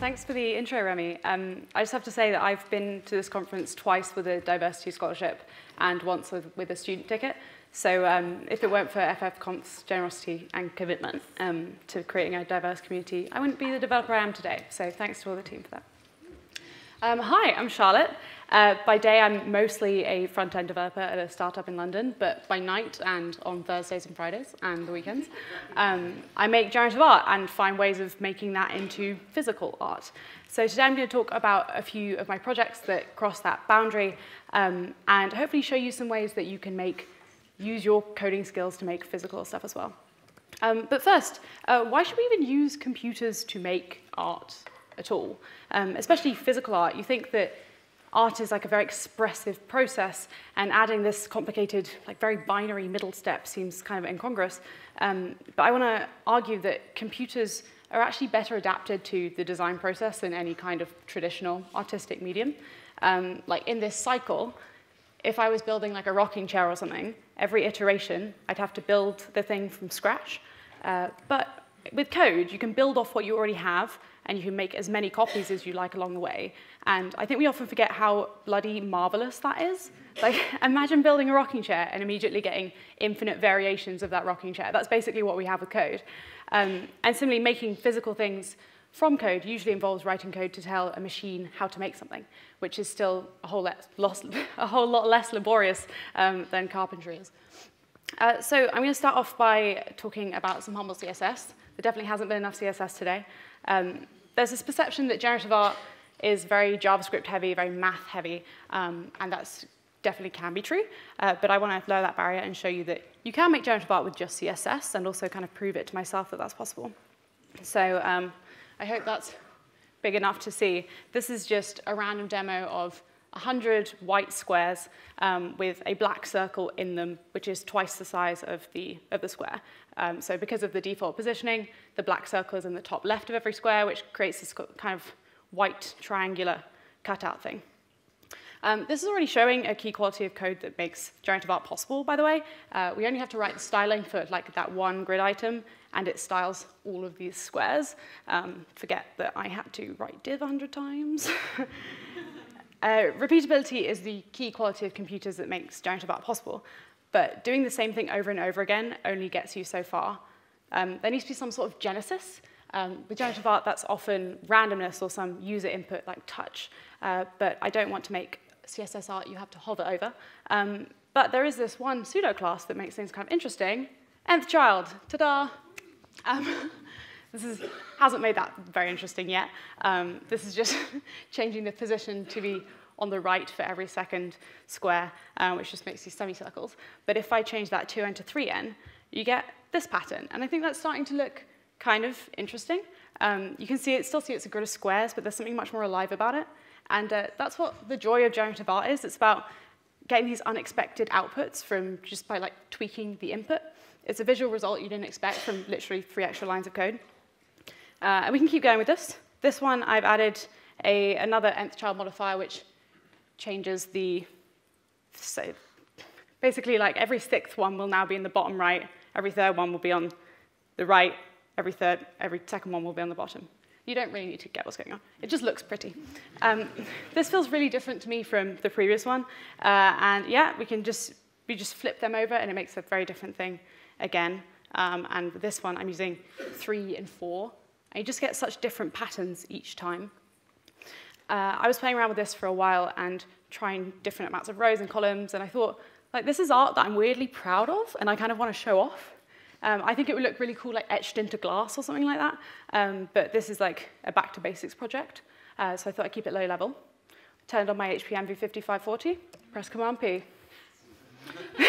Thanks for the intro, Remy. Um, I just have to say that I've been to this conference twice with a diversity scholarship and once with, with a student ticket. So um, if it weren't for FFConf's generosity and commitment um, to creating a diverse community, I wouldn't be the developer I am today. So thanks to all the team for that. Um, hi, I'm Charlotte. Uh, by day, I'm mostly a front-end developer at a startup in London, but by night and on Thursdays and Fridays and the weekends, um, I make generative art and find ways of making that into physical art. So today I'm going to talk about a few of my projects that cross that boundary um, and hopefully show you some ways that you can make use your coding skills to make physical stuff as well. Um, but first, uh, why should we even use computers to make art at all? Um, especially physical art. You think that art is like a very expressive process, and adding this complicated, like very binary middle step seems kind of incongruous. Um, but I want to argue that computers are actually better adapted to the design process than any kind of traditional artistic medium. Um, like in this cycle, if I was building like a rocking chair or something, every iteration, I'd have to build the thing from scratch. Uh, but with code, you can build off what you already have, and you can make as many copies as you like along the way. And I think we often forget how bloody marvelous that is. Like, imagine building a rocking chair and immediately getting infinite variations of that rocking chair. That's basically what we have with code. Um, and similarly, making physical things from code usually involves writing code to tell a machine how to make something, which is still a whole, a whole lot less laborious um, than carpentry is. Uh, so I'm going to start off by talking about some humble CSS. There definitely hasn't been enough CSS today. Um, there's this perception that generative art is very JavaScript heavy, very math heavy, um, and that's definitely can be true. Uh, but I want to lower that barrier and show you that you can make generative art with just CSS and also kind of prove it to myself that that's possible. So um, I hope that's big enough to see. This is just a random demo of 100 white squares um, with a black circle in them, which is twice the size of the, of the square. Um, so because of the default positioning, the black circle is in the top left of every square, which creates this kind of white triangular cutout thing. Um, this is already showing a key quality of code that makes generative art possible, by the way. Uh, we only have to write the styling for like that one grid item, and it styles all of these squares. Um, forget that I had to write div 100 times. uh, repeatability is the key quality of computers that makes generative art possible. But doing the same thing over and over again only gets you so far. Um, there needs to be some sort of genesis. Um, with generative art, that's often randomness or some user input like touch. Uh, but I don't want to make CSS art you have to hover over. Um, but there is this one pseudo class that makes things kind of interesting. Nth child, ta-da! Um, this is, hasn't made that very interesting yet. Um, this is just changing the position to be on the right for every second square, uh, which just makes these semicircles. But if I change that 2n to 3n, you get this pattern. And I think that's starting to look kind of interesting. Um, you can see it, still see it's a grid of squares, but there's something much more alive about it. And uh, that's what the joy of generative art is. It's about getting these unexpected outputs from just by like tweaking the input. It's a visual result you didn't expect from literally three extra lines of code. Uh, and we can keep going with this. This one, I've added a, another nth child modifier, which changes the, so basically like every sixth one will now be in the bottom right, every third one will be on the right, every third, every second one will be on the bottom. You don't really need to get what's going on. It just looks pretty. Um, this feels really different to me from the previous one. Uh, and yeah, we can just, we just flip them over and it makes a very different thing again. Um, and with this one, I'm using three and four. And you just get such different patterns each time. Uh, I was playing around with this for a while and trying different amounts of rows and columns. And I thought, like, this is art that I'm weirdly proud of and I kind of want to show off. Um, I think it would look really cool, like etched into glass or something like that. Um, but this is like a back to basics project. Uh, so I thought I'd keep it low level. Turned on my HP Envy 5540, press Command P.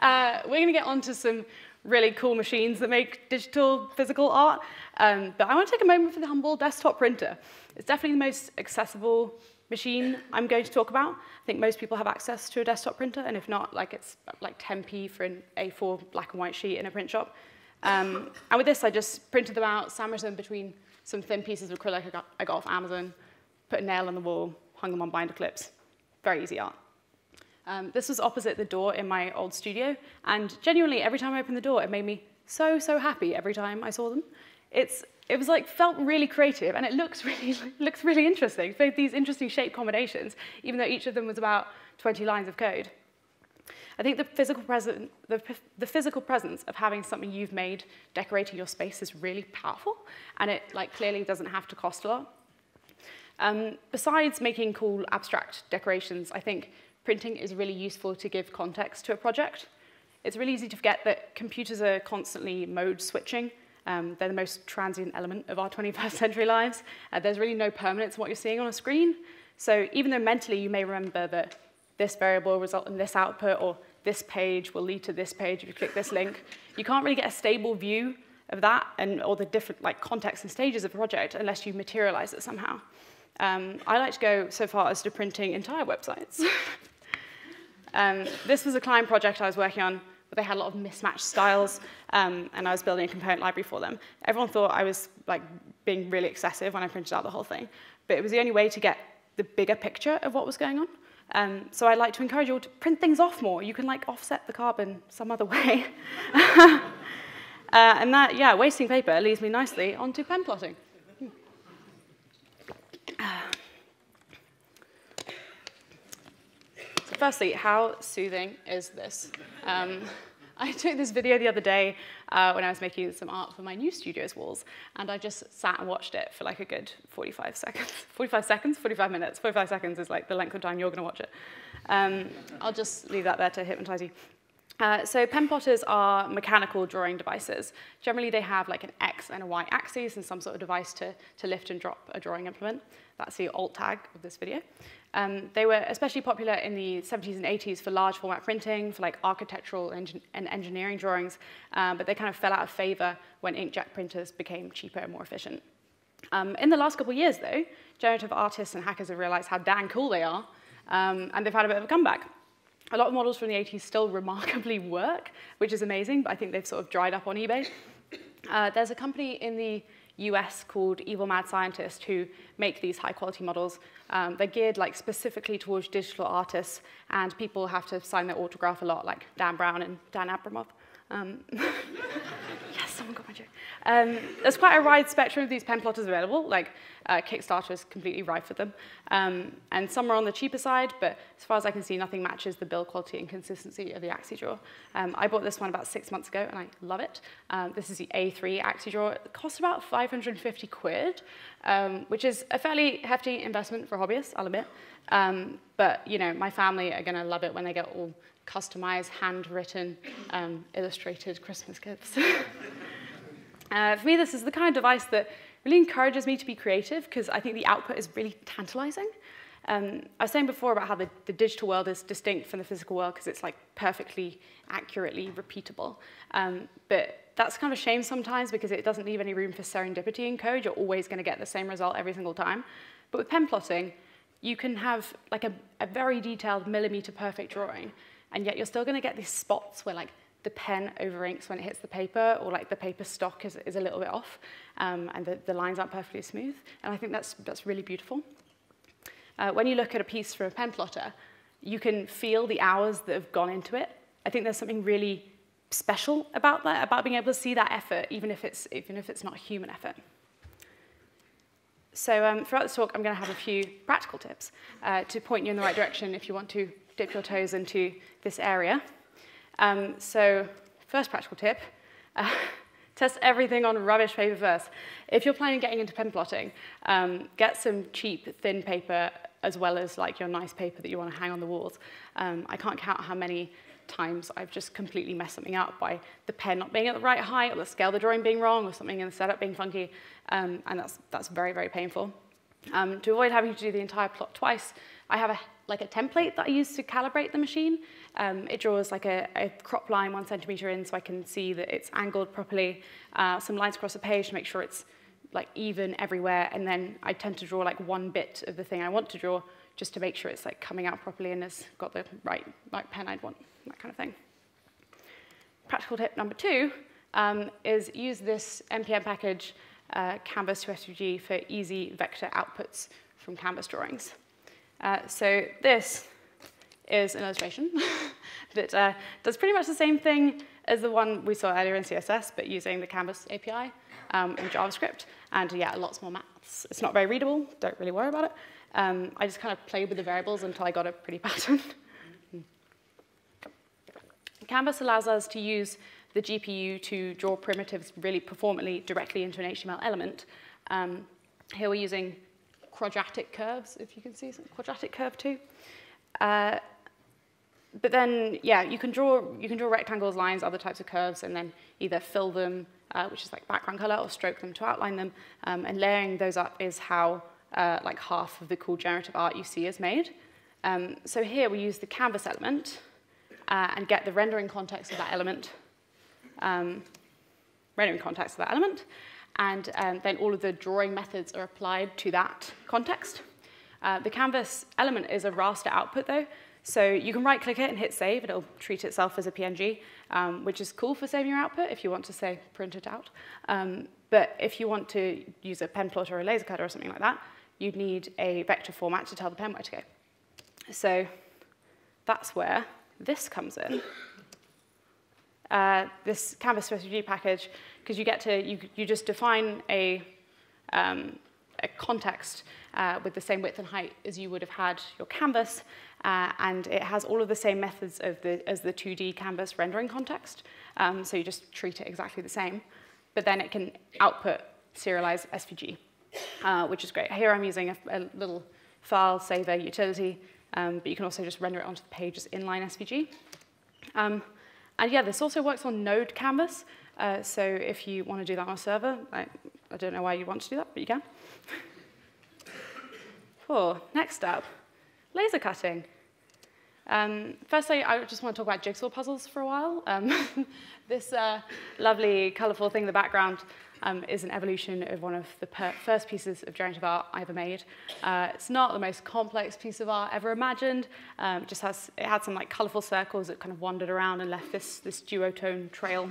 uh, we're going to get on to some really cool machines that make digital physical art. Um, but I want to take a moment for the humble desktop printer. It's definitely the most accessible machine I'm going to talk about. I think most people have access to a desktop printer, and if not, like it's like 10p for an A4 black and white sheet in a print shop. Um, and with this, I just printed them out, sandwiched them between some thin pieces of acrylic I got, I got off Amazon, put a nail on the wall, hung them on binder clips. Very easy art. Um, this was opposite the door in my old studio, and genuinely, every time I opened the door, it made me so, so happy every time I saw them. It's it was like felt really creative and it looks really looks really interesting. So these interesting shape combinations, even though each of them was about 20 lines of code. I think the physical, present, the, the physical presence of having something you've made decorating your space is really powerful, and it like clearly doesn't have to cost a lot. Um, besides making cool abstract decorations, I think printing is really useful to give context to a project. It's really easy to forget that computers are constantly mode switching. Um, they're the most transient element of our 21st century lives. Uh, there's really no permanence in what you're seeing on a screen. So even though mentally you may remember that this variable will result in this output or this page will lead to this page if you click this link, you can't really get a stable view of that and all the different like contexts and stages of the project unless you materialize it somehow. Um, I like to go so far as to printing entire websites. um, this was a client project I was working on but they had a lot of mismatched styles, um, and I was building a component library for them. Everyone thought I was like being really excessive when I printed out the whole thing, but it was the only way to get the bigger picture of what was going on. Um, so I'd like to encourage you all to print things off more. You can like offset the carbon some other way. uh, and that, yeah, wasting paper leads me nicely onto pen plotting. So firstly, how soothing is this? Um, I took this video the other day uh, when I was making some art for my new studio's walls, and I just sat and watched it for like a good 45 seconds. 45 seconds? 45 minutes. 45 seconds is like the length of time you're going to watch it. Um, I'll just leave that there to hypnotize you. Uh, so pen plotters are mechanical drawing devices. Generally, they have like an X and a Y axis and some sort of device to, to lift and drop a drawing implement. That's the alt tag of this video. Um, they were especially popular in the 70s and 80s for large format printing, for like architectural and, and engineering drawings, um, but they kind of fell out of favor when inkjet printers became cheaper and more efficient. Um, in the last couple of years, though, generative artists and hackers have realized how dang cool they are, um, and they've had a bit of a comeback. A lot of models from the 80s still remarkably work, which is amazing, but I think they've sort of dried up on eBay. Uh, there's a company in the US called Evil Mad Scientist who make these high quality models. Um, they're geared like specifically towards digital artists and people have to sign their autograph a lot like Dan Brown and Dan Abramov. Um, yes, someone got my joke. Um, there's quite a wide spectrum of these pen plotters available. Like uh, Kickstarter is completely rife for them. Um, and some are on the cheaper side, but as far as I can see, nothing matches the build quality and consistency of the AxiDraw. Um, I bought this one about six months ago, and I love it. Um, this is the A3 AxiDraw. It costs about 550 quid, um, which is a fairly hefty investment for hobbyists, I'll admit. Um, but you know, my family are going to love it when they get all customized, handwritten, um, illustrated Christmas gifts. uh, for me, this is the kind of device that really encourages me to be creative because I think the output is really tantalizing. Um, I was saying before about how the, the digital world is distinct from the physical world because it's like perfectly, accurately repeatable. Um, but that's kind of a shame sometimes because it doesn't leave any room for serendipity in code. You're always going to get the same result every single time. But with pen plotting, you can have like a, a very detailed millimeter perfect drawing, and yet you're still going to get these spots where like the pen over inks when it hits the paper, or like the paper stock is, is a little bit off, um, and the, the lines aren't perfectly smooth. And I think that's, that's really beautiful. Uh, when you look at a piece from a pen plotter, you can feel the hours that have gone into it. I think there's something really special about that, about being able to see that effort, even if it's, even if it's not human effort. So um, throughout this talk, I'm going to have a few practical tips uh, to point you in the right direction if you want to dip your toes into this area. Um, so first practical tip, uh, test everything on rubbish paper first. If you're planning on getting into pen plotting, um, get some cheap, thin paper as well as like your nice paper that you want to hang on the walls. Um, I can't count how many times I've just completely messed something up by the pen not being at the right height or the scale of the drawing being wrong or something in the setup being funky. Um, and that's, that's very, very painful. Um, to avoid having to do the entire plot twice, I have a, like a template that I use to calibrate the machine. Um, it draws like a, a, crop line one centimeter in so I can see that it's angled properly, uh, some lines across the page to make sure it's like even everywhere, and then I tend to draw like one bit of the thing I want to draw just to make sure it's like coming out properly and has got the right, right pen I'd want, that kind of thing. Practical tip number two um, is use this NPM package uh, Canvas to SVG for easy vector outputs from Canvas drawings. Uh, so this is an illustration that uh, does pretty much the same thing as the one we saw earlier in CSS, but using the Canvas API um, in JavaScript. And yeah, lots more maths. It's not very readable. Don't really worry about it. Um, I just kind of played with the variables until I got a pretty pattern. Canvas allows us to use the GPU to draw primitives really performantly directly into an HTML element. Um, here we're using quadratic curves, if you can see some quadratic curve too. Uh, but then, yeah, you can draw you can draw rectangles, lines, other types of curves, and then either fill them, uh, which is like background color, or stroke them to outline them. Um, and layering those up is how uh, like half of the cool generative art you see is made. Um, so here we use the canvas element uh, and get the rendering context of that element, um, rendering context of that element, and um, then all of the drawing methods are applied to that context. Uh, the canvas element is a raster output though, so you can right click it and hit save, and it'll treat itself as a PNG, um, which is cool for saving your output if you want to say print it out. Um, but if you want to use a pen plotter or a laser cutter or something like that, you'd need a vector format to tell the pen where to go. So that's where this comes in. Uh, this Canvas SVG package, because you get to, you, you just define a, um, a context uh, with the same width and height as you would have had your canvas, uh, and it has all of the same methods of the, as the 2D canvas rendering context, um, so you just treat it exactly the same, but then it can output serialized SVG, uh, which is great. Here I'm using a, a little file saver utility, um, but you can also just render it onto the page as inline SVG. Um, And yeah, this also works on Node Canvas. Uh, so if you want to do that on a server, I, I don't know why you want to do that, but you can. Four, next up, laser cutting. Um, firstly, I just want to talk about jigsaw puzzles for a while. Um, this uh, lovely, colorful thing in the background um, is an evolution of one of the first pieces of generative art I ever made. Uh, it's not the most complex piece of art ever imagined. Um, it just has, it had some like colorful circles that kind of wandered around and left this, this duotone trail.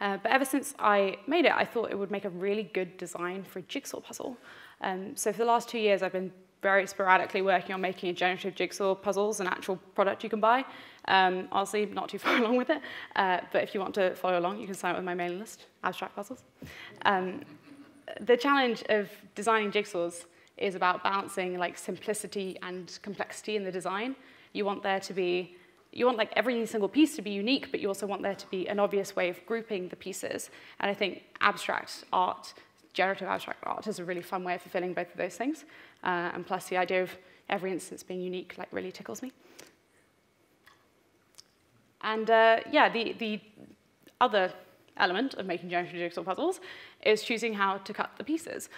Uh, but ever since I made it, I thought it would make a really good design for a jigsaw puzzle. Um, so for the last two years, I've been very sporadically working on making generative jigsaw puzzles, an actual product you can buy. Um, honestly, not too far along with it, uh, but if you want to follow along, you can sign up with my mailing list, Abstract Puzzles. Um, the challenge of designing jigsaws is about balancing like simplicity and complexity in the design. You want there to be, you want like every single piece to be unique, but you also want there to be an obvious way of grouping the pieces. And I think abstract art generative abstract art is a really fun way of fulfilling both of those things. Uh, and plus the idea of every instance being unique like really tickles me. And uh, yeah, the, the other element of making generative jigsaw puzzles is choosing how to cut the pieces.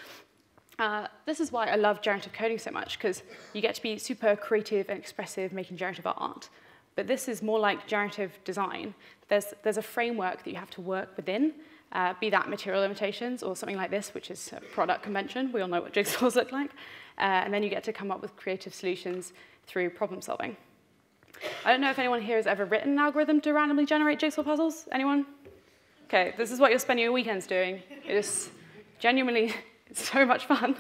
Uh, this is why I love generative coding so much, because you get to be super creative and expressive making generative art. But this is more like generative design. There's, there's a framework that you have to work within, uh, be that material limitations or something like this, which is a product convention. We all know what jigsaws look like. Uh, and then you get to come up with creative solutions through problem solving. I don't know if anyone here has ever written an algorithm to randomly generate jigsaw puzzles. Anyone? Okay, this is what you're spending your weekends doing. It is genuinely so much fun.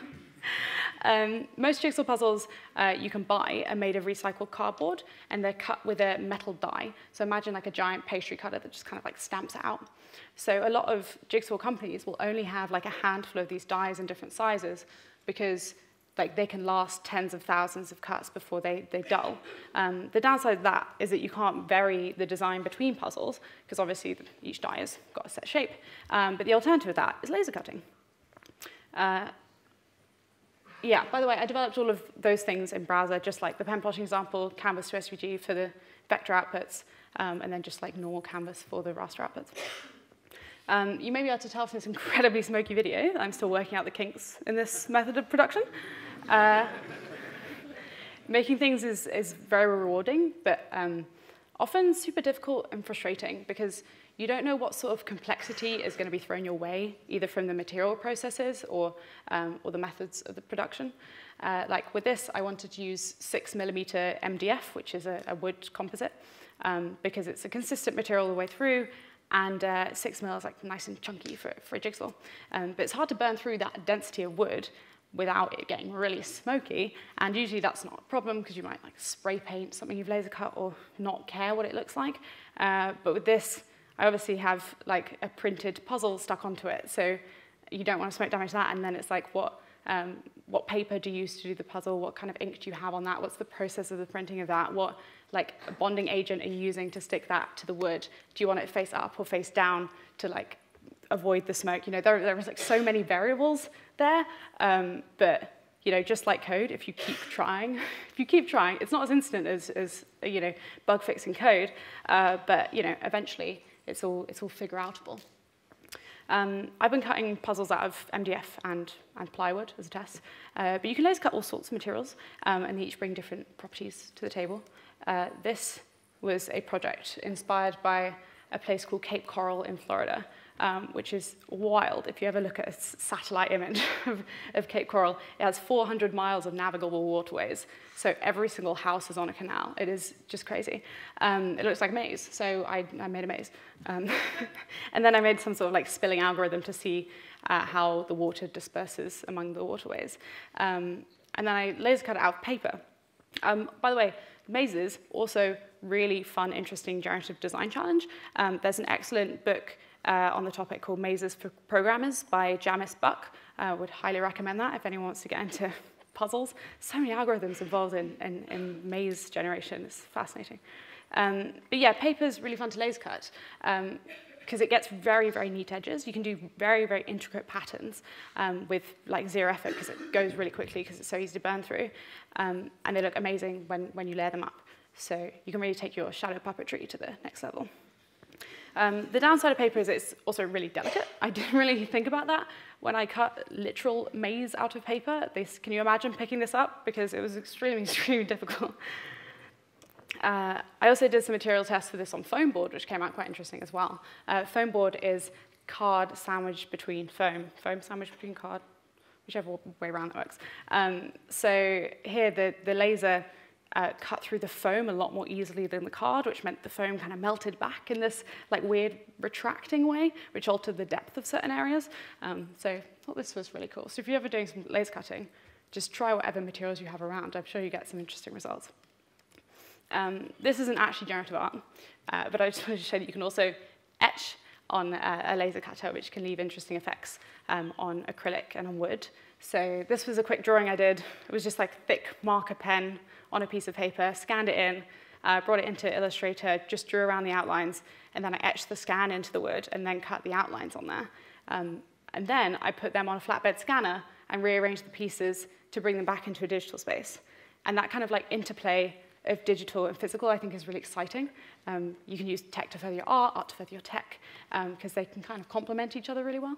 Um, most jigsaw puzzles uh, you can buy are made of recycled cardboard, and they're cut with a metal die. So imagine like a giant pastry cutter that just kind of like stamps it out. So a lot of jigsaw companies will only have like a handful of these dies in different sizes because like they can last tens of thousands of cuts before they, they dull. Um, the downside of that is that you can't vary the design between puzzles because obviously each die has got a set shape. Um, but the alternative to that is laser cutting. Uh, yeah, by the way, I developed all of those things in browser, just like the pen plotting example, Canvas to SVG for the vector outputs, um, and then just like normal Canvas for the raster outputs. Um, you may be able to tell from this incredibly smoky video I'm still working out the kinks in this method of production. Uh, making things is, is very rewarding, but um, often super difficult and frustrating because you don't know what sort of complexity is going to be thrown your way, either from the material processes or, um, or the methods of the production. Uh, like with this, I wanted to use six millimeter MDF, which is a, a wood composite, um, because it's a consistent material all the way through, and uh, six mil is like nice and chunky for, for a jigsaw. Um, but it's hard to burn through that density of wood without it getting really smoky. And usually that's not a problem because you might like spray paint something you've laser cut or not care what it looks like. Uh, but with this, I obviously have like a printed puzzle stuck onto it. So you don't want to smoke damage that. And then it's like, what, um, what paper do you use to do the puzzle? What kind of ink do you have on that? What's the process of the printing of that? What like bonding agent are you using to stick that to the wood? Do you want it face up or face down to like avoid the smoke? You know, there, there was like so many variables there, um, but you know, just like code, if you keep trying, if you keep trying, it's not as instant as, as you know, bug fixing code, uh, but you know, eventually it's all, it's all figure outable. Um, I've been cutting puzzles out of MDF and, and plywood as a test, uh, but you can always cut all sorts of materials, um, and they each bring different properties to the table. Uh, this was a project inspired by a place called Cape Coral in Florida, um, which is wild. If you ever look at a satellite image of, of, Cape Coral, it has 400 miles of navigable waterways. So every single house is on a canal. It is just crazy. Um, it looks like a maze, so I, I made a maze. Um, and then I made some sort of like spilling algorithm to see uh, how the water disperses among the waterways. Um, and then I laser cut it out of paper. Um, by the way, mazes, also really fun, interesting generative design challenge. Um, there's an excellent book uh, on the topic called Mazes for Programmers by Jamis Buck. I uh, would highly recommend that if anyone wants to get into puzzles. So many algorithms involved in, in, in maze generation. It's fascinating. Um, but yeah, paper is really fun to laser cut. Um, because it gets very, very neat edges. You can do very, very intricate patterns um, with like zero effort because it goes really quickly because it's so easy to burn through. Um, and they look amazing when, when you layer them up. So you can really take your shadow puppetry to the next level. Um, the downside of paper is it's also really delicate. I didn't really think about that when I cut literal maze out of paper. This, can you imagine picking this up? Because it was extremely, extremely difficult. Uh, I also did some material tests for this on foam board, which came out quite interesting as well. Uh, foam board is card sandwiched between foam, foam sandwiched between card, whichever way around that works. Um, so here the, the laser uh, cut through the foam a lot more easily than the card, which meant the foam kind of melted back in this like weird retracting way, which altered the depth of certain areas. Um, so I thought this was really cool. So if you're ever doing some laser cutting, just try whatever materials you have around. I'm sure you get some interesting results. Um, this isn't actually generative art, uh, but I just wanted to show that you can also etch on a, a laser cutter, which can leave interesting effects um, on acrylic and on wood. So this was a quick drawing I did. It was just like thick marker pen on a piece of paper, scanned it in, uh, brought it into Illustrator, just drew around the outlines, and then I etched the scan into the wood and then cut the outlines on there. Um, and then I put them on a flatbed scanner and rearranged the pieces to bring them back into a digital space. And that kind of like interplay of digital and physical I think is really exciting. Um, you can use tech to further your art, art to further your tech, because um, they can kind of complement each other really well.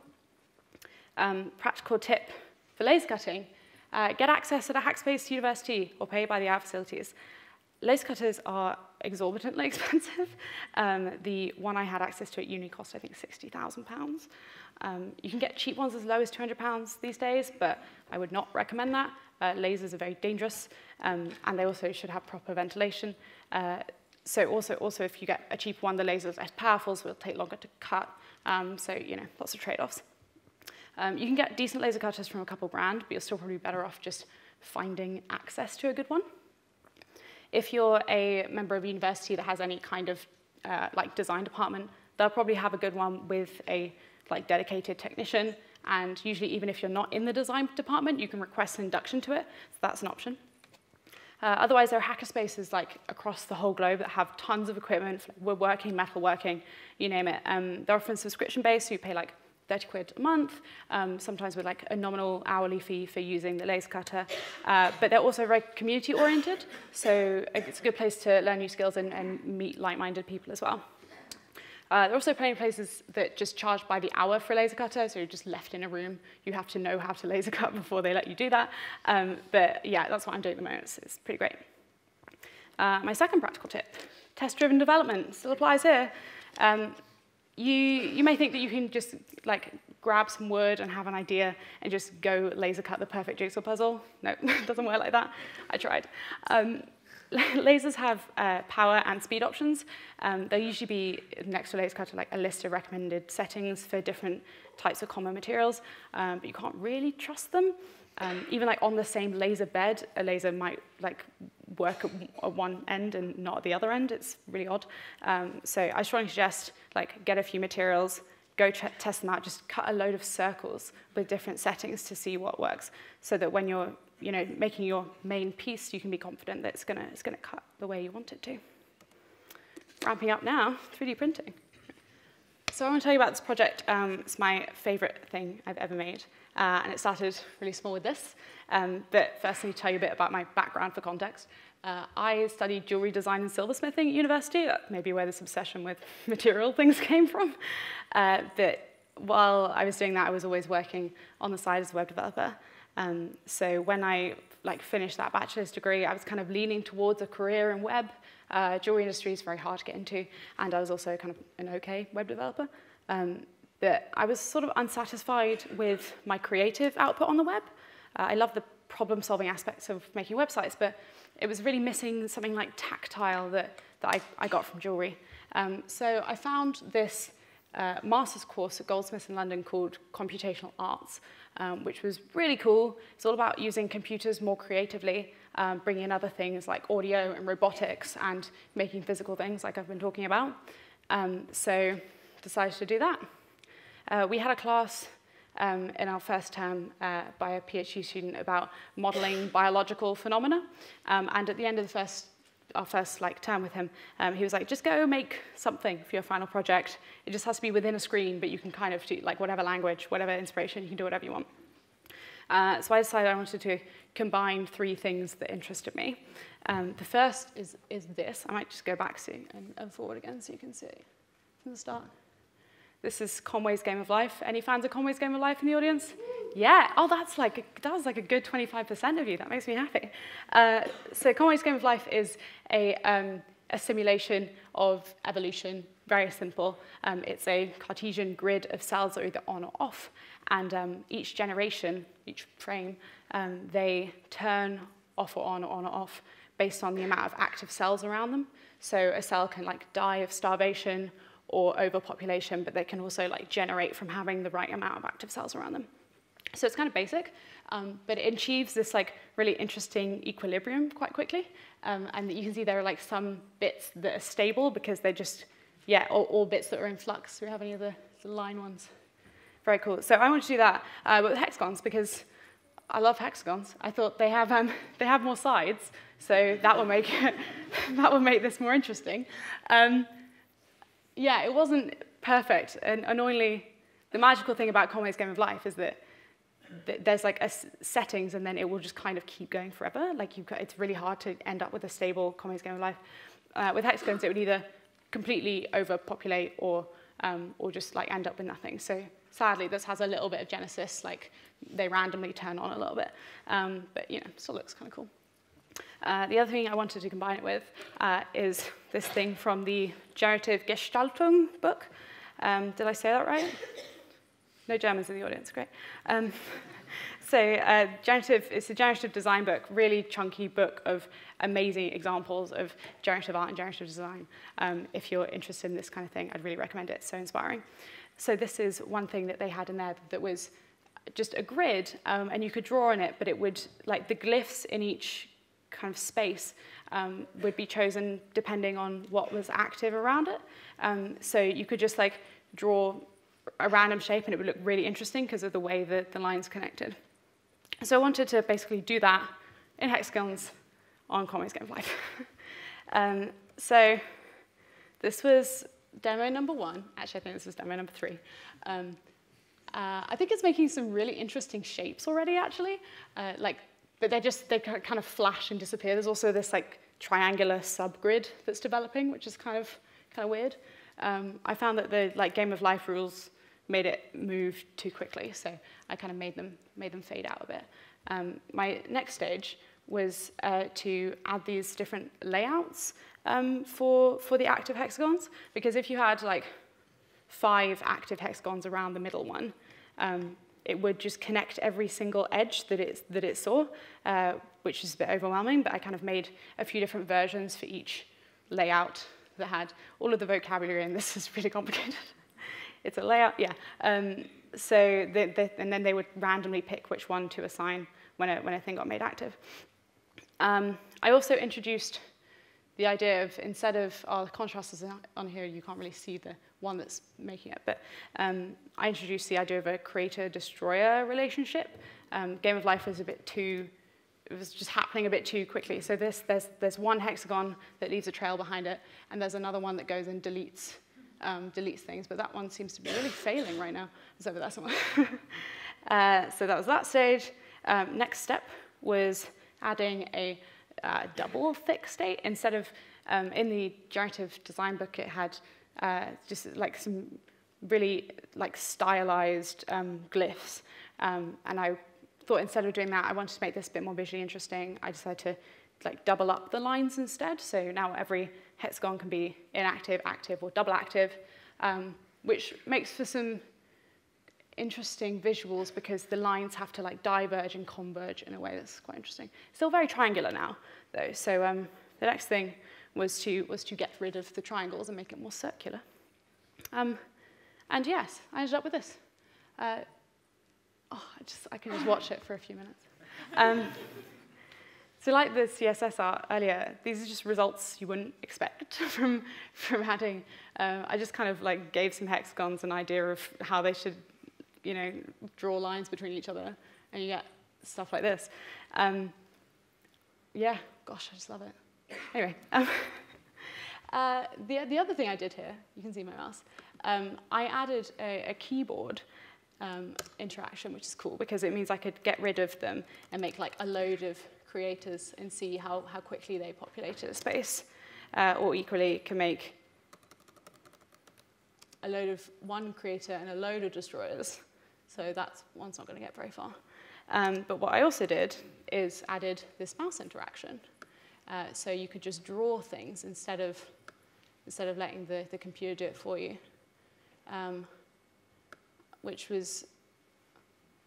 Um, practical tip for laser cutting, uh, get access at a Hackspace university or pay by the hour facilities. Laser cutters are exorbitantly expensive. Um, the one I had access to at uni cost, I think, £60,000. Um, you can get cheap ones as low as £200 these days, but I would not recommend that. Uh, lasers are very dangerous, um, and they also should have proper ventilation. Uh, so also, also, if you get a cheap one, the laser is less powerful, so it'll take longer to cut. Um, so, you know, lots of trade-offs. Um, you can get decent laser cutters from a couple brand, but you're still probably better off just finding access to a good one. If you're a member of a university that has any kind of uh, like design department, they'll probably have a good one with a like dedicated technician. And usually, even if you're not in the design department, you can request an induction to it. So that's an option. Uh, otherwise, there are hackerspaces like across the whole globe that have tons of equipment, woodworking, metalworking, you name it. Um, they're often subscription-based, so you pay like 30 quid a month, um, sometimes with like a nominal hourly fee for using the laser cutter. Uh, but they're also very community oriented, so it's a good place to learn new skills and, and meet like-minded people as well. Uh, there are also plenty of places that just charge by the hour for a laser cutter, so you're just left in a room. You have to know how to laser cut before they let you do that. Um, but yeah, that's what I'm doing at the moment. It's, it's pretty great. Uh, my second practical tip, test-driven development, still applies here. Um, you you may think that you can just like grab some wood and have an idea and just go laser cut the perfect jigsaw puzzle. No, it doesn't work like that. I tried. Um, lasers have uh, power and speed options. Um, they'll usually be next to a laser cutter, like a list of recommended settings for different types of common materials, um, but you can't really trust them. Um, even like on the same laser bed, a laser might like work at, at one end and not at the other end. It's really odd. Um, so I strongly suggest like get a few materials, go test them out, just cut a load of circles with different settings to see what works so that when you're you know, making your main piece, you can be confident that it's gonna, it's gonna cut the way you want it to. Ramping up now, 3D printing. So I want to tell you about this project. Um, it's my favorite thing I've ever made. Uh, and it started really small with this. Um, but first, let me tell you a bit about my background for context. Uh, I studied jewelry design and silversmithing at university. That may be where this obsession with material things came from. Uh, but while I was doing that, I was always working on the side as a web developer. Um, so when I like finished that bachelor's degree, I was kind of leaning towards a career in web. Uh, jewelry industry is very hard to get into, and I was also kind of an okay web developer. Um, but I was sort of unsatisfied with my creative output on the web. Uh, I love the problem-solving aspects of making websites, but it was really missing something like tactile that, that I, I got from jewelry. Um, so I found this uh, master's course at Goldsmiths in London called Computational Arts, um, which was really cool. It's all about using computers more creatively, um, bringing in other things like audio and robotics and making physical things like I've been talking about. Um, so decided to do that. Uh, we had a class um, in our first term uh, by a PhD student about modeling biological phenomena. Um, and at the end of the first our first like term with him, um, he was like, just go make something for your final project. It just has to be within a screen, but you can kind of do like whatever language, whatever inspiration, you can do whatever you want. Uh, so I decided I wanted to combine three things that interested me. Um, the first is, is this. I might just go back soon and, and forward again so you can see from the start. This is Conway's Game of Life. Any fans of Conway's Game of Life in the audience? Yeah. Oh, that's like a, that was like a good 25% of you. That makes me happy. Uh, so Conway's Game of Life is a, um, a simulation of evolution. Very simple. Um, it's a Cartesian grid of cells that are either on or off. And um, each generation, each frame, um, they turn off or on or on or off based on the amount of active cells around them. So a cell can like die of starvation or overpopulation, but they can also like generate from having the right amount of active cells around them. So it's kind of basic, um, but it achieves this like really interesting equilibrium quite quickly. Um, and you can see there are like some bits that are stable because they're just, yeah, all, all bits that are in flux. Do we have any of the, line ones? Very cool. So I want to do that, uh, with hexagons because I love hexagons. I thought they have, um, they have more sides, so that will make, that will make this more interesting. Yeah, it wasn't perfect. And annoyingly, the magical thing about Conway's Game of Life is that there's like a settings and then it will just kind of keep going forever. Like you, it's really hard to end up with a stable Conway's Game of Life. Uh, with hexagons, it would either completely overpopulate or, um, or just like end up with nothing. So sadly, this has a little bit of genesis, like they randomly turn on a little bit. Um, but you know, still looks kind of cool. Uh, the other thing I wanted to combine it with uh, is this thing from the Generative Gestaltung book. Um, did I say that right? No Germans in the audience, great. Um, so uh, generative, it's a generative design book, really chunky book of amazing examples of generative art and generative design. Um, if you're interested in this kind of thing, I'd really recommend it. It's so inspiring. So this is one thing that they had in there that was just a grid, um, and you could draw on it, but it would, like the glyphs in each kind of space um, would be chosen depending on what was active around it. Um, so you could just like draw a random shape and it would look really interesting because of the way that the lines connected. So I wanted to basically do that in hexagons on Conway's Game of Life. um, so this was demo number one. Actually, I think this was demo number three. Um, uh, I think it's making some really interesting shapes already, actually. Uh, like but they just, they kind of flash and disappear. There's also this like triangular subgrid that's developing, which is kind of, kind of weird. Um, I found that the like game of life rules made it move too quickly, so I kind of made them, made them fade out a bit. Um, my next stage was uh, to add these different layouts um, for, for the active hexagons, because if you had like five active hexagons around the middle one, um, it would just connect every single edge that it, that it saw, uh, which is a bit overwhelming, but I kind of made a few different versions for each layout that had all of the vocabulary, and this is really complicated. it's a layout, yeah. Um, so, the, the, and then they would randomly pick which one to assign when a, when a thing got made active. Um, I also introduced the idea of instead of our contrast is on here, you can't really see the one that's making it, but um, I introduced the idea of a creator-destroyer relationship. Um, Game of Life was a bit too, it was just happening a bit too quickly. So this, there's, there's one hexagon that leaves a trail behind it, and there's another one that goes and deletes, um, deletes things, but that one seems to be really failing right now. So that's somewhere. uh, so that was that stage. Um, next step was adding a uh, double thick state. Instead of, um, in the generative design book, it had uh, just like some really like stylized um, glyphs. Um, and I thought instead of doing that, I wanted to make this a bit more visually interesting. I decided to like double up the lines instead. So now every hexagon can be inactive, active, or double active, um, which makes for some interesting visuals because the lines have to like diverge and converge in a way that's quite interesting. Still very triangular now, though. So um, the next thing was to, was to get rid of the triangles and make it more circular. Um, and yes, I ended up with this. Uh, oh, I, just, I can just watch it for a few minutes. Um, so like the CSS art earlier, these are just results you wouldn't expect from, from adding. Uh, I just kind of like gave some hexagons an idea of how they should you know, draw lines between each other, and you get stuff like this. Um, yeah, gosh, I just love it. Anyway, um, uh, the, the other thing I did here, you can see my mouse, um, I added a, a keyboard um, interaction, which is cool because it means I could get rid of them and make like a load of creators and see how, how quickly they populated a space. Uh, or equally can make a load of one creator and a load of destroyers so that's one's not going to get very far. Um, but what I also did is added this mouse interaction. Uh, so you could just draw things instead of, instead of letting the, the computer do it for you, um, which was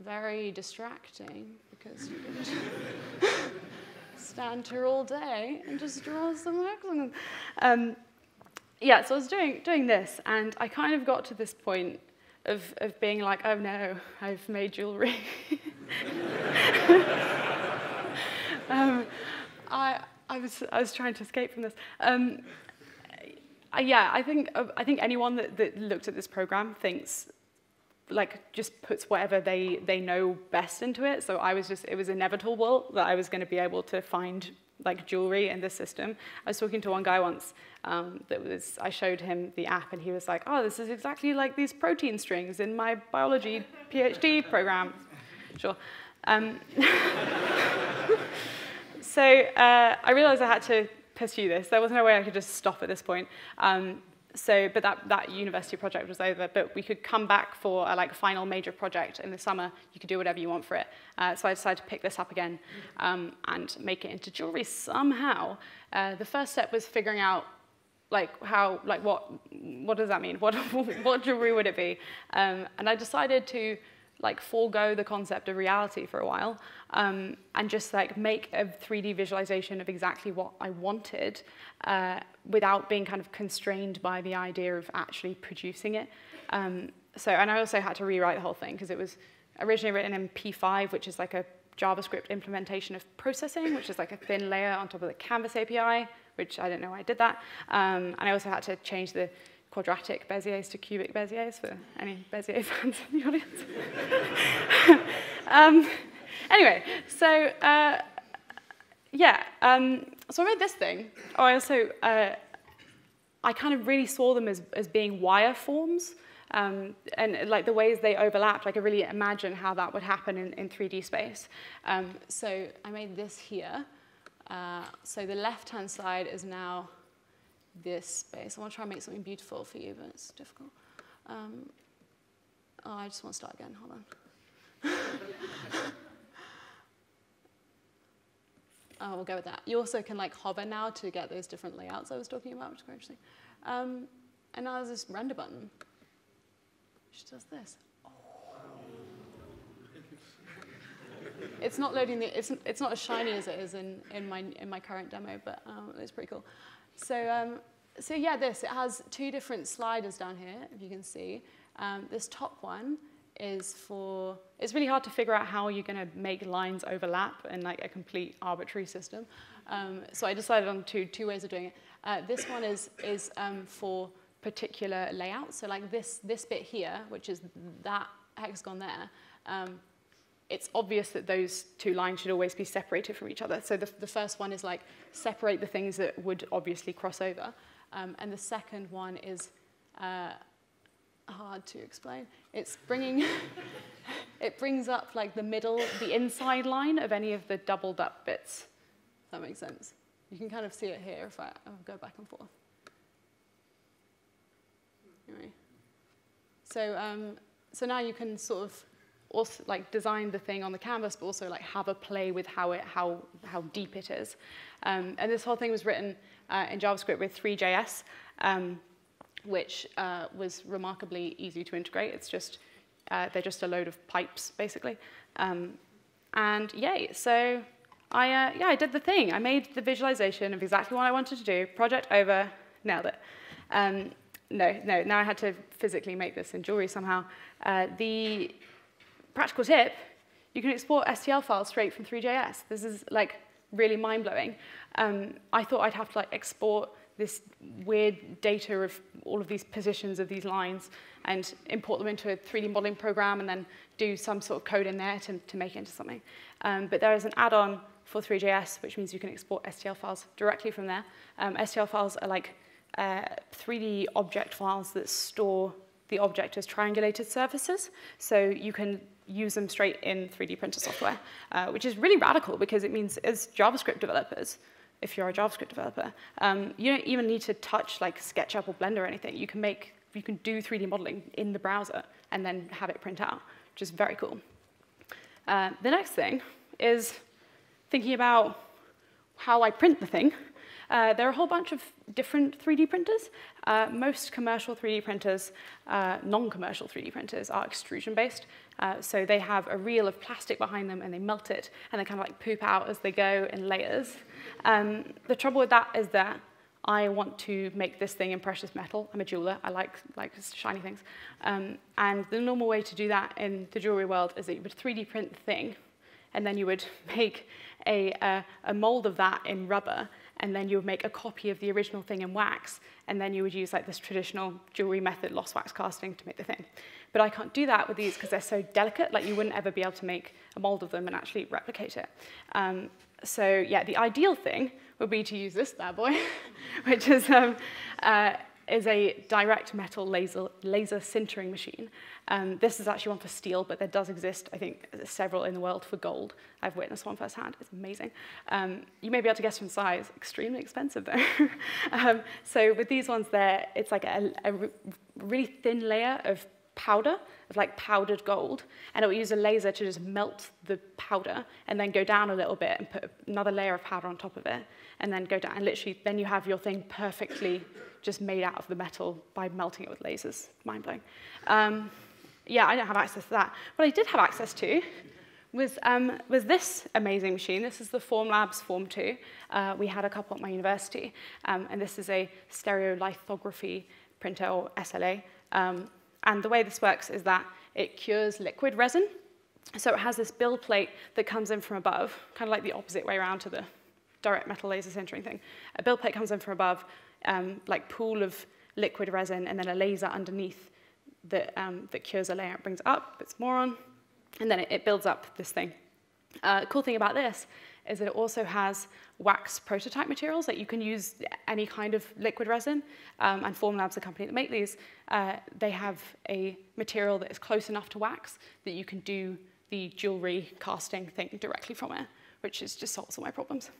very distracting because you could stand here all day and just draw some hexagons. Um, yeah, so I was doing, doing this, and I kind of got to this point of, of being like, oh no, I've made jewelry. um, I, I, was, I was trying to escape from this. Um, yeah, I think, I think anyone that, that looked at this program thinks like just puts whatever they, they know best into it. So I was just, it was inevitable that I was going to be able to find like jewelry in this system. I was talking to one guy once um, that was, I showed him the app and he was like, oh, this is exactly like these protein strings in my biology PhD program. Sure. Um, so uh, I realized I had to pursue this. There was no way I could just stop at this point. Um, so, but that, that university project was over, but we could come back for a like final major project in the summer. You could do whatever you want for it. Uh, so I decided to pick this up again um, and make it into jewelry somehow. Uh, the first step was figuring out like how, like what, what does that mean? What, what jewelry would it be? Um, and I decided to like forego the concept of reality for a while um, and just like make a 3D visualization of exactly what I wanted uh, without being kind of constrained by the idea of actually producing it. Um, so, and I also had to rewrite the whole thing because it was originally written in P5, which is like a JavaScript implementation of processing, which is like a thin layer on top of the Canvas API, which I don't know why I did that. Um, and I also had to change the quadratic Beziers to cubic Beziers for any Bezier fans in the audience. um, anyway, so uh, yeah, um, so I made this thing. Oh, I also, uh, I kind of really saw them as, as being wire forms. Um, and like the ways they overlapped, I could really imagine how that would happen in, in 3D space. Um, so I made this here. Uh, so the left-hand side is now this space. I want to try and make something beautiful for you, but it's difficult. Um, oh, I just want to start again. Hold on. oh, we'll go with that. You also can like hover now to get those different layouts I was talking about, which is quite interesting. Um, and now there's this render button, which does this. it's not loading the, it's, it's not as shiny as it is in, in, my, in my current demo, but um, it's pretty cool. So, um, so yeah, this, it has two different sliders down here, if you can see. Um, this top one is for, it's really hard to figure out how you're to make lines overlap in like a complete arbitrary system. Um, so I decided on two, two ways of doing it. Uh, this one is, is um, for particular layouts. So like this, this bit here, which is that hexagon there, um, it's obvious that those two lines should always be separated from each other. So the, the first one is like separate the things that would obviously cross over. Um, and the second one is uh, hard to explain. It's bringing, it brings up like the middle, the inside line of any of the doubled up bits. If that makes sense. You can kind of see it here if I, I'll go back and forth. Anyway. So, um, so now you can sort of also like design the thing on the canvas, but also like have a play with how it how how deep it is. Um, and this whole thing was written uh, in JavaScript with Three.js, um, which uh, was remarkably easy to integrate. It's just uh, they're just a load of pipes basically. Um, and yay! So I uh, yeah I did the thing. I made the visualization of exactly what I wanted to do. Project over. Nailed it. Um, no, no. Now I had to physically make this in jewelry somehow. Uh, the practical tip, you can export STL files straight from Three.js. This is like really mind-blowing. Um, I thought I'd have to like export this weird data of all of these positions of these lines and import them into a 3D modeling program and then do some sort of code in there to, to make it into something. Um, but there is an add-on for Three.js, which means you can export STL files directly from there. Um, STL files are like uh, 3D object files that store the object as triangulated surfaces. So you can use them straight in 3D printer software, uh, which is really radical because it means as JavaScript developers, if you're a JavaScript developer, um, you don't even need to touch like SketchUp or Blender or anything. You can make, you can do 3D modeling in the browser and then have it print out, which is very cool. Uh, the next thing is thinking about how I print the thing. Uh, there are a whole bunch of different 3D printers. Uh, most commercial 3D printers, uh, non-commercial 3D printers, are extrusion-based. Uh, so they have a reel of plastic behind them and they melt it and they kind of like poop out as they go in layers. Um, the trouble with that is that I want to make this thing in precious metal. I'm a jeweler. I like, like shiny things. Um, and the normal way to do that in the jewelry world is that you would 3D print the thing and then you would make a, a, a mold of that in rubber and then you would make a copy of the original thing in wax, and then you would use like this traditional jewelry method, lost wax casting, to make the thing. But I can't do that with these because they're so delicate, like you wouldn't ever be able to make a mold of them and actually replicate it. Um, so yeah, the ideal thing would be to use this bad boy, which is um, uh, is a direct metal laser, laser sintering machine. Um, this is actually one for steel, but there does exist, I think, several in the world for gold. I've witnessed one firsthand. It's amazing. Um, you may be able to guess from size. Extremely expensive, though. um, so with these ones there, it's like a, a really thin layer of powder, of like powdered gold, and it will use a laser to just melt the powder and then go down a little bit and put another layer of powder on top of it, and then go down. And literally, then you have your thing perfectly just made out of the metal by melting it with lasers. Mind blowing. Um, yeah, I don't have access to that. What I did have access to was, um, was this amazing machine. This is the Formlabs Form 2. Uh, we had a couple at my university, um, and this is a stereolithography printer, or SLA. Um, and the way this works is that it cures liquid resin. So it has this build plate that comes in from above, kind of like the opposite way around to the direct metal laser sintering thing. A build plate comes in from above, um, like pool of liquid resin, and then a laser underneath that, um, that cures a layer. It brings it up, puts more on, and then it, it builds up this thing. Uh, cool thing about this is that it also has wax prototype materials that you can use any kind of liquid resin. Um, and Formlabs, the company that make these, uh, they have a material that is close enough to wax that you can do the jewelry casting thing directly from it, which is just solves all my problems.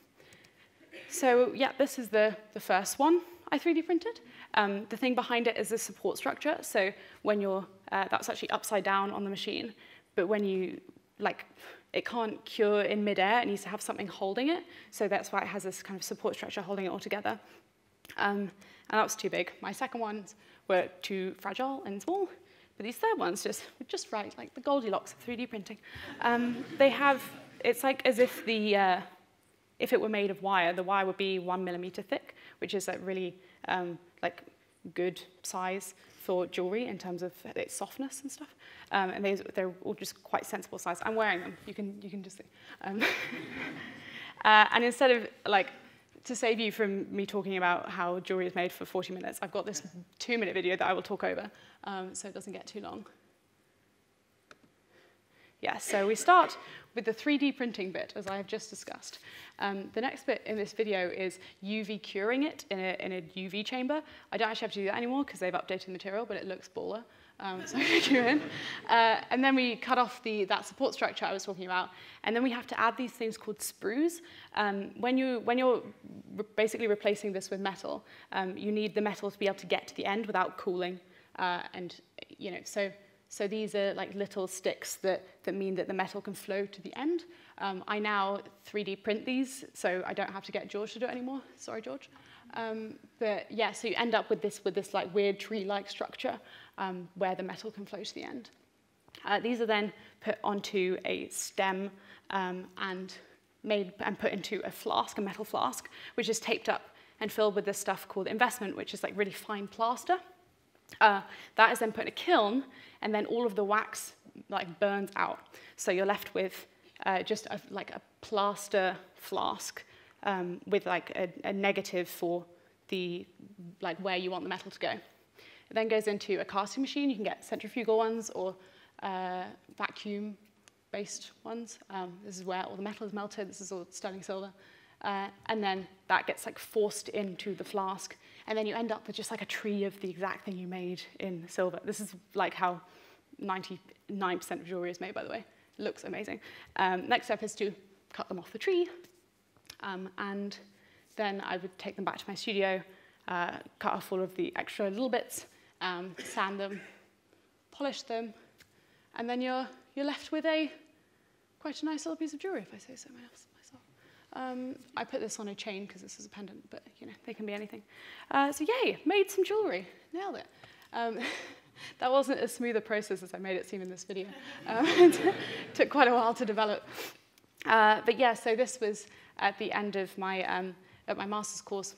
So yeah, this is the, the first one I 3D printed. Um, the thing behind it is the support structure. So when you're, uh, that's actually upside down on the machine. But when you, like, it can't cure in midair. It needs to have something holding it. So that's why it has this kind of support structure holding it all together. Um, and that was too big. My second ones were too fragile and small. But these third ones just just right, like the Goldilocks of 3D printing. Um, they have, it's like as if the, uh, if it were made of wire, the wire would be one millimeter thick, which is like really um, like good size for jewelry in terms of its softness and stuff. Um, and they, they're all just quite sensible size. I'm wearing them. You can, you can just see. Um, uh, and instead of like to save you from me talking about how jewelry is made for 40 minutes, I've got this two minute video that I will talk over um, so it doesn't get too long. Yeah, so we start with the 3D printing bit, as I have just discussed. Um, the next bit in this video is UV curing it in a, in a UV chamber. I don't actually have to do that anymore because they've updated the material, but it looks baller. Um, so cure in. Uh, and then we cut off the, that support structure I was talking about. And then we have to add these things called sprues. Um, when, you, when you're re basically replacing this with metal, um, you need the metal to be able to get to the end without cooling. Uh, and, you know, so so these are like little sticks that, that mean that the metal can flow to the end. Um, I now 3D print these, so I don't have to get George to do it anymore. Sorry, George. Um, but yeah, so you end up with this, with this like weird tree-like structure um, where the metal can flow to the end. Uh, these are then put onto a stem um, and made and put into a flask, a metal flask, which is taped up and filled with this stuff called investment, which is like really fine plaster. Uh, that is then put in a kiln, and then all of the wax like burns out. So you're left with uh, just a, like a plaster flask um, with like a, a, negative for the like where you want the metal to go. It then goes into a casting machine. You can get centrifugal ones or uh, vacuum-based ones. Um, this is where all the metal is melted. This is all sterling silver. Uh, and then that gets like forced into the flask. And then you end up with just like a tree of the exact thing you made in silver. This is like how 99% of jewelry is made, by the way. It looks amazing. Um, next step is to cut them off the tree. Um, and then I would take them back to my studio, uh, cut off all of the extra little bits, um, sand them, polish them, and then you're, you're left with a quite a nice little piece of jewelry, if I say so myself. Um, I put this on a chain because this is a pendant, but you know, they can be anything. Uh, so yay, made some jewelry, nailed it. Um, that wasn't as smooth a process as I made it seem in this video. Um, it took quite a while to develop. Uh, but yeah, so this was at the end of my, um, at my master's course.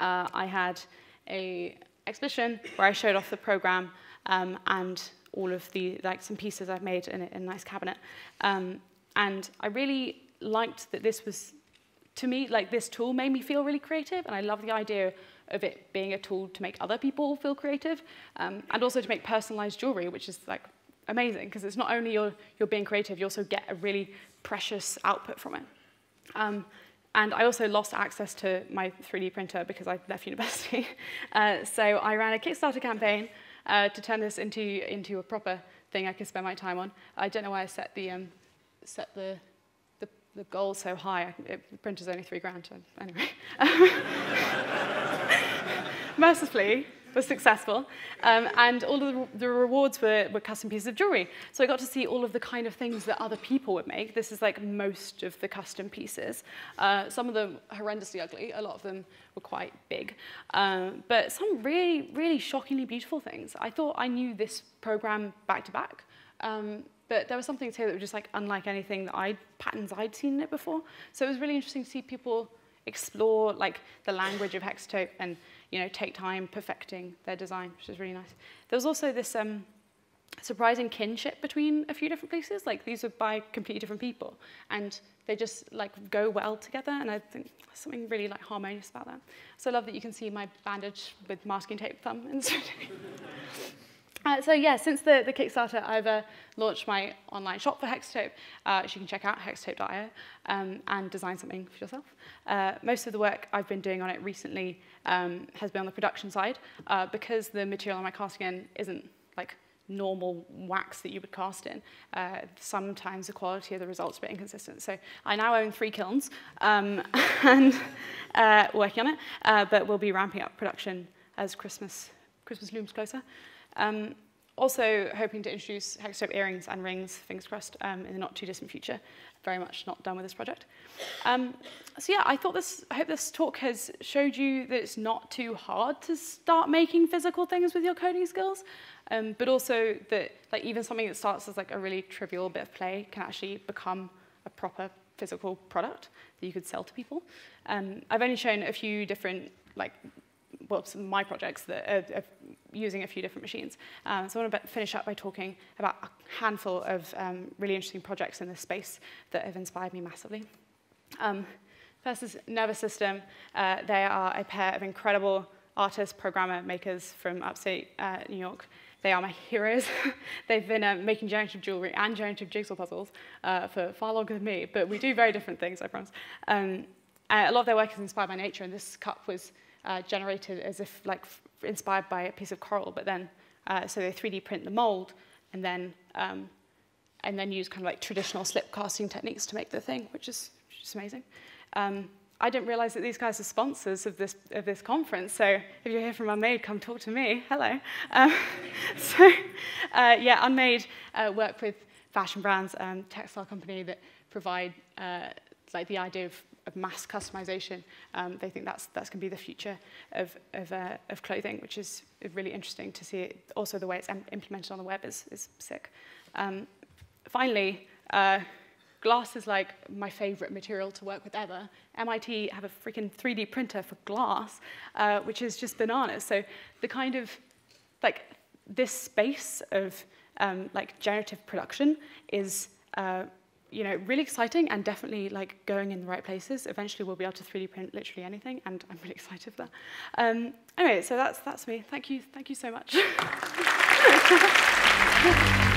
Uh, I had a exhibition where I showed off the program um, and all of the, like some pieces I've made in a, in a nice cabinet. Um, and I really liked that this was, to me, like this tool made me feel really creative, and I love the idea of it being a tool to make other people feel creative, um, and also to make personalized jewelry, which is like amazing, because it's not only you're, you're being creative, you also get a really precious output from it. Um, and I also lost access to my 3D printer because I left university. Uh, so I ran a Kickstarter campaign uh, to turn this into, into a proper thing I could spend my time on. I don't know why I set the, um, set the the goal's so high, it, the printer's only three grand. Anyway. Mercifully, was successful. Um, and all of the, the, rewards were, were custom pieces of jewelry. So I got to see all of the kind of things that other people would make. This is like most of the custom pieces. Uh, some of them horrendously ugly. A lot of them were quite big. Um, but some really, really shockingly beautiful things. I thought I knew this program back to back. Um, but there was something to say that was just like unlike anything that I patterns I'd seen in it before. So it was really interesting to see people explore like the language of Hexatope and you know take time perfecting their design, which is really nice. There was also this um, surprising kinship between a few different pieces. Like these were by completely different people, and they just like go well together. And I think there's something really like harmonious about that. So I love that you can see my bandage with masking tape thumb. Uh, so yeah, since the, the Kickstarter, I've uh, launched my online shop for Hexatope, uh, which you can check out, hexatope.io, um, and design something for yourself. Uh, most of the work I've been doing on it recently um, has been on the production side, uh, because the material on my casting in isn't like normal wax that you would cast in. Uh, sometimes the quality of the results is a bit inconsistent. So I now own three kilns um, and uh, working on it, uh, but we'll be ramping up production as Christmas, Christmas looms closer. Um, also hoping to introduce Hexatope earrings and rings, fingers crossed, um, in the not too distant future. Very much not done with this project. Um, so yeah, I thought this, I hope this talk has showed you that it's not too hard to start making physical things with your coding skills, um, but also that like even something that starts as like a really trivial bit of play can actually become a proper physical product that you could sell to people. Um, I've only shown a few different like well, some of my projects that are, are using a few different machines. Um, so I want to finish up by talking about a handful of um, really interesting projects in this space that have inspired me massively. Um, first is Nervous System. Uh, they are a pair of incredible artists, programmer, makers from upstate uh, New York. They are my heroes. They've been uh, making generative jewelry and generative jigsaw puzzles uh, for far longer than me, but we do very different things, I promise. Um, a lot of their work is inspired by nature, and this cup was uh, generated as if like inspired by a piece of coral, but then uh, so they 3D print the mold and then um, and then use kind of like traditional slip casting techniques to make the thing, which is just amazing. Um, I didn't realize that these guys are sponsors of this, of this conference, so if you're here from Unmade, come talk to me. Hello. Um, so, uh, yeah, Unmade uh, work with fashion brands, um, textile company that provide uh, like the idea of of mass customization. Um, they think that's, that's going to be the future of, of, uh, of clothing, which is really interesting to see. It. Also, the way it's implemented on the web is, is sick. Um, finally, uh, glass is like my favorite material to work with ever. MIT have a freaking 3D printer for glass, uh, which is just bananas. So the kind of, like, this space of um, like generative production is uh, you know, really exciting and definitely like going in the right places. Eventually we'll be able to 3D print literally anything and I'm really excited for that. Um, anyway, so that's, that's me. Thank you. Thank you so much.